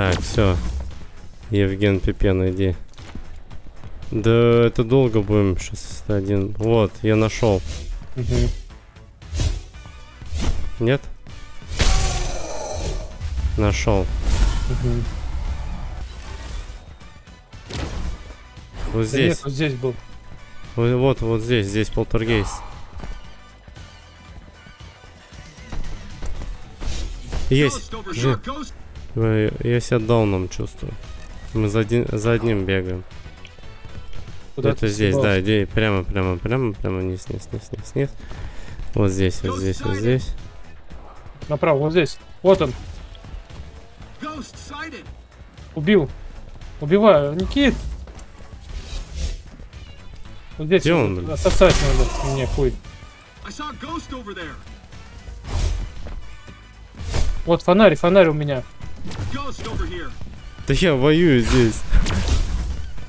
Так, все. Евген Пипен, иди. Да это долго будем сейчас один. Вот, я нашел. Мгм. Нет? Нашел. Мгм. Вот Да здесь. нет, вот здесь был. Вот, вот, вот здесь, здесь полтергейст. Есть. Ghost Я себя дауном чувствую. Мы за, один, за одним бегаем. Куда Это здесь, да, съебался? иди прямо, прямо, прямо, прямо, вниз, вниз, вниз, вниз, вниз. Вот здесь, вот здесь, вот здесь. Направо, вот здесь. Вот он. Ghost sighted. Убил. Убиваю. Никит! Вот здесь Где он, блин? сосать надо мне хуй. Вот фонарь, фонарь у меня. Да я воюю здесь.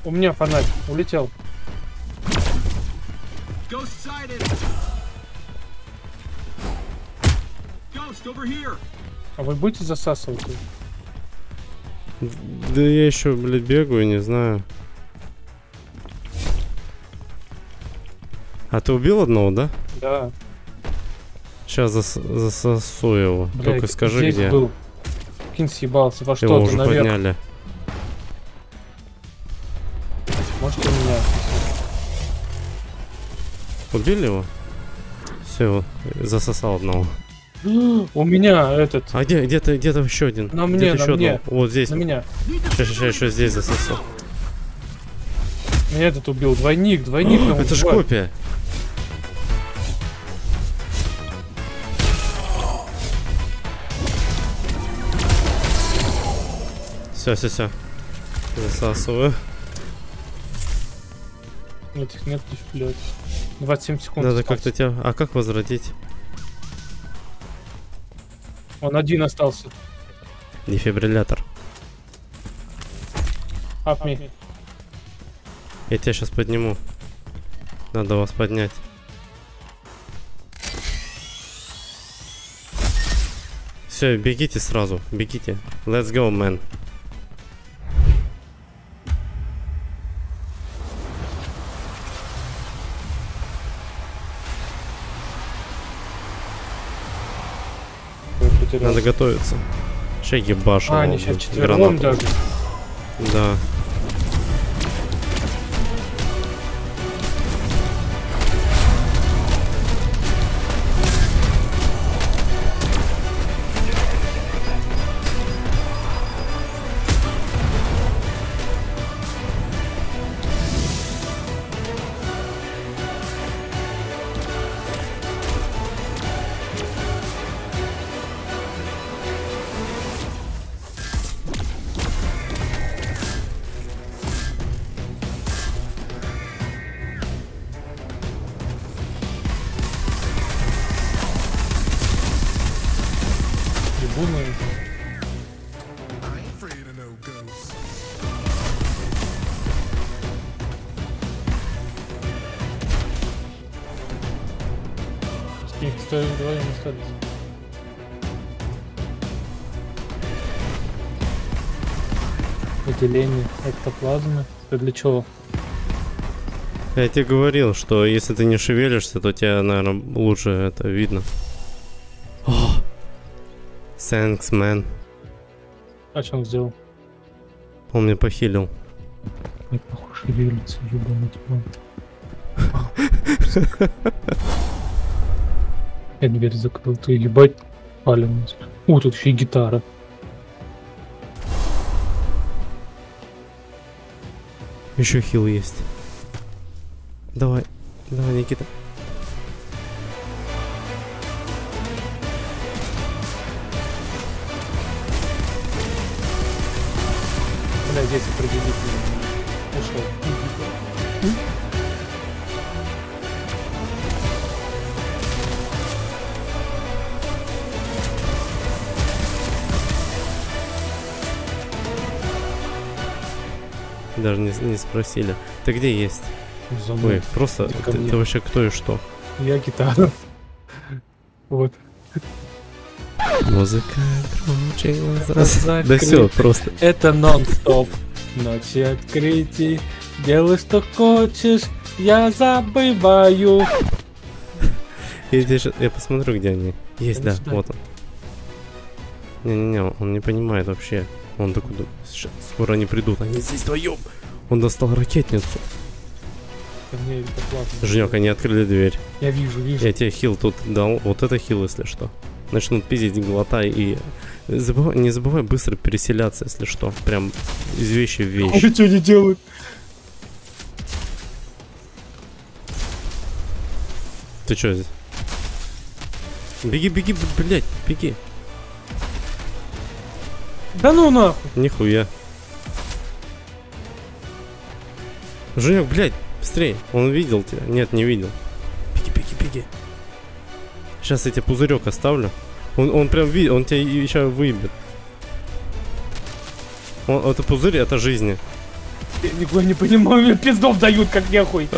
У меня фонарь. Улетел. Ghost sighted. Ghost over here. А вы будете засасывать? Да я еще, блядь, бегаю, не знаю. А ты убил одного, да? Да. Сейчас зас- засосу его. Бля, Только скажи, где. был. Кин съебался во что-то уже наверх. подняли. Может у меня. Убили его? Все, засосал одного. У меня этот. А где, где-то, где-то еще один. На мне, на еще мне. одного. Вот здесь. На меня. Сейчас, сейчас, сейчас здесь засосал. Меня этот убил. Двойник, двойник. прям Это же копия. Все, все, все. Засасываю. Этих нет, блядь. 27 секунд. Надо как-то тебя... А как возродить? Он один остался. Дефибриллятор. Апми. Я тебя сейчас подниму. Надо вас поднять. Все, бегите сразу, бегите. Let's go, man. Потерял. Надо готовиться. Шеги баша. А, они сейчас четвером даже. Да. С них стоит вдвоем остались. Выделение эктоплазмы. Это для чего? Я тебе говорил, что если ты не шевелишься, то тебя, наверное, лучше это видно. О! Thanks, man. А что он сделал? Он мне похилил. Как похож шевелится, ебаный типа. Я дверь закрыл, ты ебать палим. О, тут еще и гитара. Еще хил есть. Давай, давай, Никита. Бля, здесь определитель. Ушел. Даже не, не спросили. Ты где есть? За мной. Ой, просто ты, ты вообще кто и что? Я гитара. Вот. Музыка. Глаза Да все, просто. Это нон-стоп. Ночи открытий. Делай, что хочешь. Я забываю. Я, посмотрю, где они. Есть, да, вот он. Не-не-не, он не понимает вообще. Он такой, ду- «Ща- скоро они придут, они здесь вдвоем. Он достал ракетницу. Да. Женек, они открыли дверь. Я вижу, вижу. Я тебе хил тут дал. Вот это хил, если что. Начнут пиздить, глотай и... Забывай, не забывай быстро переселяться, если что. Прям из вещи в вещь. Ой, что они делают? Ты что здесь? Беги, беги, блядь, беги. Да ну нахуй. Нихуя. Женек, блядь, быстрее. Он видел тебя. Нет, не видел. Беги, беги, беги. Сейчас я тебе пузырек оставлю. Он, он прям видит, он тебя еще выебет. Он, это пузырь, это жизни. Я нихуя не понимаю, мне пиздов дают, как нехуй.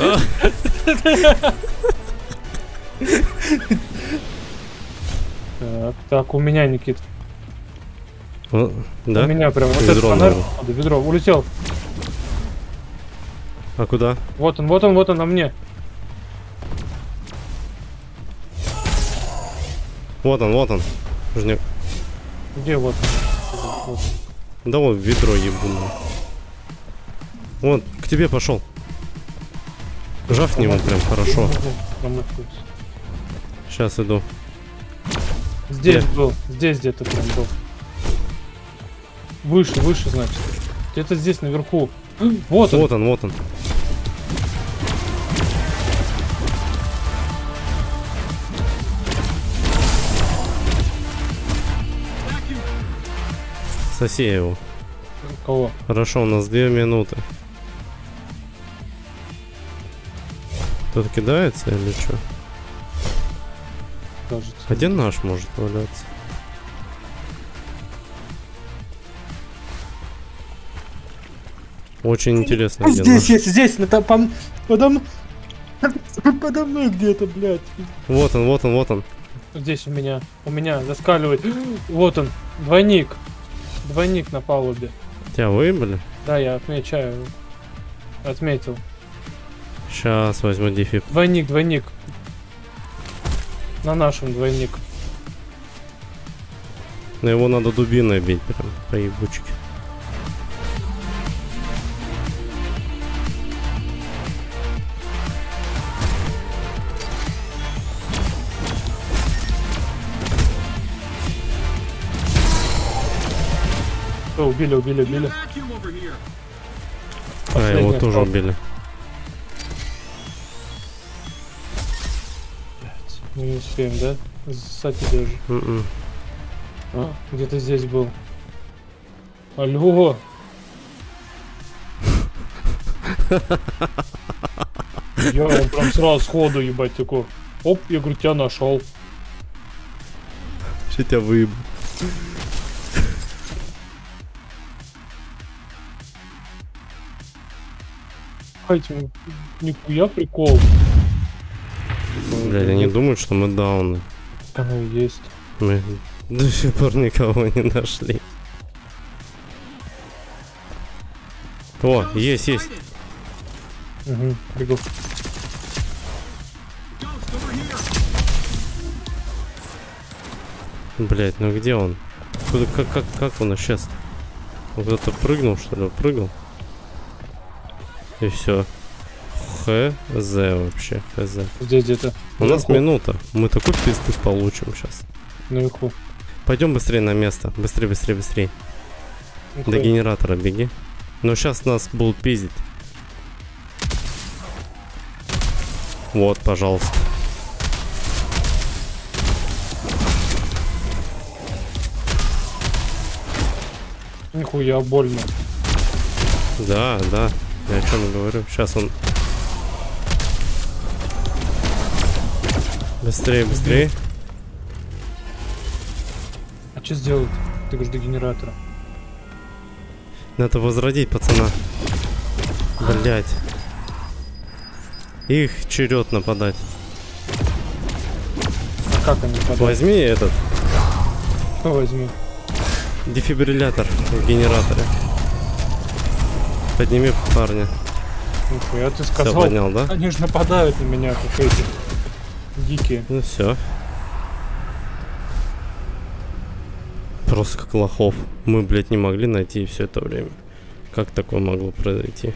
Так, так, у меня, Никит. О, Да? У меня прям вот Ведро, этот фонарь. Ведро, улетел. А куда? Вот он, вот он, вот он, на мне. Вот он, вот он. Женек. Где вот? Вот. Да вот ведро ебуное. Вот, к тебе пошел. Жахни его прям хорошо. Сейчас иду. Здесь Где? был, здесь где-то прям был. Выше, выше, значит. Где-то здесь наверху. Вот он. Вот он, вот он. Соси его. Кого? Хорошо, у нас две минуты. Кто-то кидается или что? Кажется. Один наш может валяться. Очень интересно, Здесь есть, здесь, на там, пом- подо мной. Подо мной где-то, блядь. Вот он, вот он, вот он. Здесь у меня, у меня заскаливает. Вот он, двойник. Двойник на палубе. Тебя выебали? Да, я отмечаю. Отметил. Сейчас возьму дефиб. Двойник, двойник. На нашем двойник. Но его надо дубиной бить прям по ебучке. Всё, убили, убили, убили. А, его тоже остался. убили. Мы не успеем, да? Сати даже. М-м. А, где-то здесь был. Алло! Я он прям сразу сходу, ебать, такой. Оп, я говорю, тебя нашел. Что тебя выебал? Хайте, нихуя прикол. Блядь, они думают, что мы дауны. Оно и есть. Мы до сих пор никого не нашли. О, есть, есть. Угу, бегу. Блять, ну где он? Куда, как, как, как он? Он куда-то прыгнул, что ли? Прыгал? И все. Хз вообще, хз. Здесь где-то. У нас Наверху. минута. Мы такой пизды получим сейчас. Наверху. Пойдем быстрее на место. Быстрее, быстрее, быстрее. Ну-ка. До генератора беги. Но сейчас нас будут пиздить. Вот, пожалуйста. Нихуя больно. Да, да. Я о чем говорю. Сейчас он... Быстрее, быстрее. А что сделать? Ты говоришь, до генератора. Надо возродить пацана. Блять. Их черед нападать. А как они подают? Возьми этот. Ну, возьми. Дефибриллятор в генераторе. Подними парня. Нихуя ты Все, сказал. поднял, да? Они же нападают на меня, как эти. Дикие. Ну все. Просто как лохов. Мы, блядь, не могли найти все это время. Как такое могло произойти?